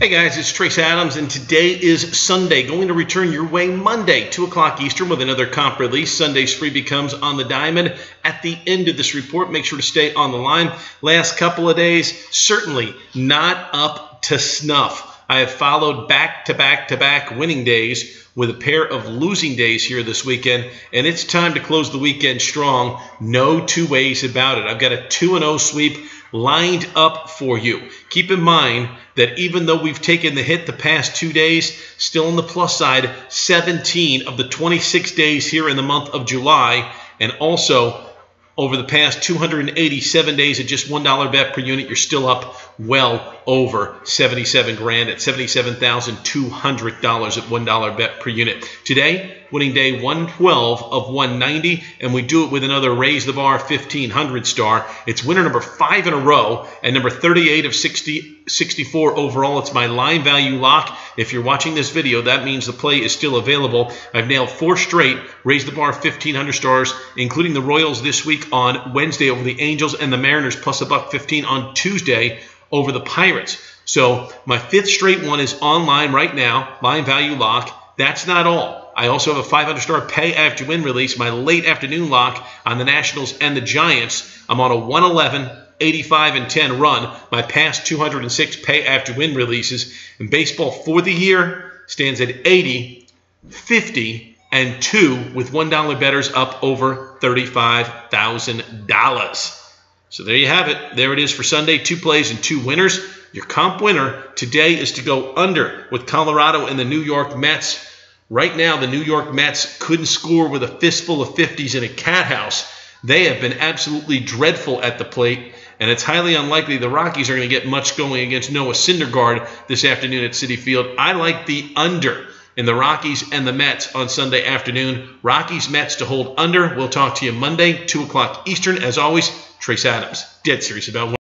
Hey guys, it's Trace Adams, and today is Sunday. Going to return your way Monday, 2 o'clock Eastern, with another comp release. Sunday's free becomes on the diamond. At the end of this report, make sure to stay on the line. Last couple of days, certainly not up to snuff. I have followed back to back to back winning days with a pair of losing days here this weekend, and it's time to close the weekend strong. No two ways about it. I've got a 2 0 sweep lined up for you. Keep in mind that even though we've taken the hit the past two days, still on the plus side, 17 of the 26 days here in the month of July, and also over the past 287 days at just $1 bet per unit, you're still up well over 77 grand at $77,200 at $1 bet per unit. Today, winning day 112 of 190, and we do it with another raise the bar 1500 star. It's winner number five in a row and number 38 of 60, 64 overall. It's my line value lock. If you're watching this video, that means the play is still available. I've nailed four straight, raised the bar 1500 stars, including the Royals this week on Wednesday over the Angels and the Mariners plus a buck 15 on Tuesday over the Pirates. So my fifth straight one is online right now, line value lock. That's not all. I also have a 500 star pay after win release, my late afternoon lock on the Nationals and the Giants. I'm on a 111, 85, and 10 run. My past 206 pay after win releases. And baseball for the year stands at 80, 50, and 2 with $1 betters up over $35,000. So there you have it. There it is for Sunday. Two plays and two winners. Your comp winner today is to go under with Colorado and the New York Mets. Right now, the New York Mets couldn't score with a fistful of 50s in a cat house. They have been absolutely dreadful at the plate, and it's highly unlikely the Rockies are going to get much going against Noah Syndergaard this afternoon at Citi Field. I like the under in the Rockies and the Mets on Sunday afternoon. Rockies Mets to hold under. We'll talk to you Monday, 2 o'clock Eastern. As always, Trace Adams, dead serious about